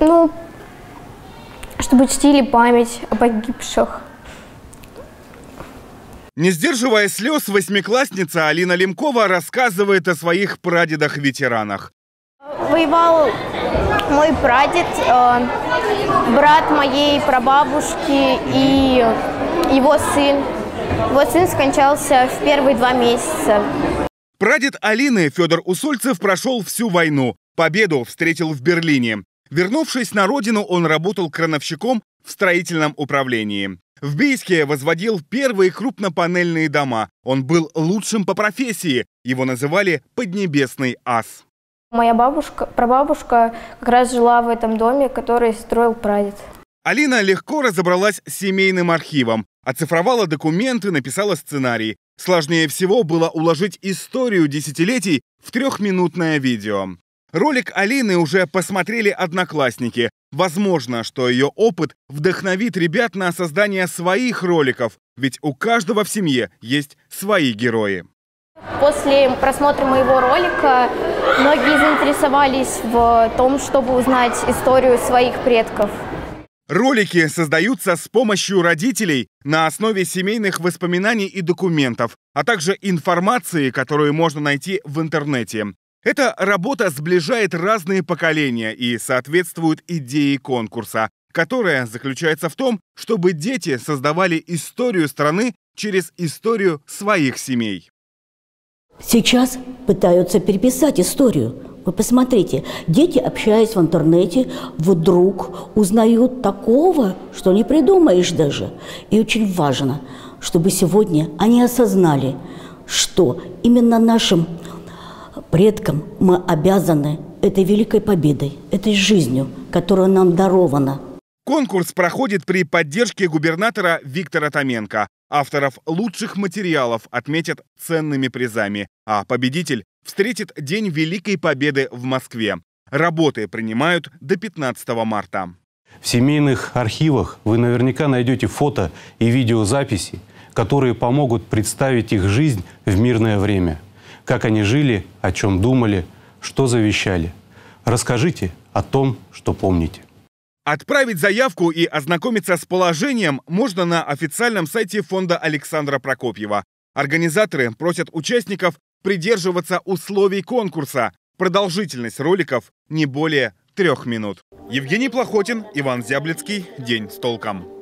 Ну, чтобы чтили память о погибших. Не сдерживая слез, восьмиклассница Алина Лемкова рассказывает о своих прадедах-ветеранах. Воевал мой прадед, э, брат моей прабабушки и его сын. Его сын скончался в первые два месяца. Прадед Алины Федор Усольцев прошел всю войну. Победу встретил в Берлине. Вернувшись на родину, он работал крановщиком в строительном управлении. В Бийске возводил первые крупнопанельные дома. Он был лучшим по профессии. Его называли «Поднебесный ас». Моя бабушка, прабабушка как раз жила в этом доме, который строил прадед. Алина легко разобралась с семейным архивом, оцифровала документы, написала сценарий. Сложнее всего было уложить историю десятилетий в трехминутное видео. Ролик Алины уже посмотрели одноклассники. Возможно, что ее опыт вдохновит ребят на создание своих роликов, ведь у каждого в семье есть свои герои. После просмотра моего ролика многие заинтересовались в том, чтобы узнать историю своих предков. Ролики создаются с помощью родителей на основе семейных воспоминаний и документов, а также информации, которую можно найти в интернете. Эта работа сближает разные поколения и соответствует идее конкурса, которая заключается в том, чтобы дети создавали историю страны через историю своих семей. Сейчас пытаются переписать историю. Вы посмотрите, дети, общаясь в интернете, вдруг узнают такого, что не придумаешь даже. И очень важно, чтобы сегодня они осознали, что именно нашим предкам мы обязаны этой великой победой, этой жизнью, которая нам дарована. Конкурс проходит при поддержке губернатора Виктора Томенко. Авторов лучших материалов отметят ценными призами, а победитель встретит День Великой Победы в Москве. Работы принимают до 15 марта. В семейных архивах вы наверняка найдете фото и видеозаписи, которые помогут представить их жизнь в мирное время – как они жили, о чем думали, что завещали. Расскажите о том, что помните. Отправить заявку и ознакомиться с положением можно на официальном сайте фонда Александра Прокопьева. Организаторы просят участников придерживаться условий конкурса. Продолжительность роликов не более трех минут. Евгений Плохотин, Иван Зяблицкий. День с толком.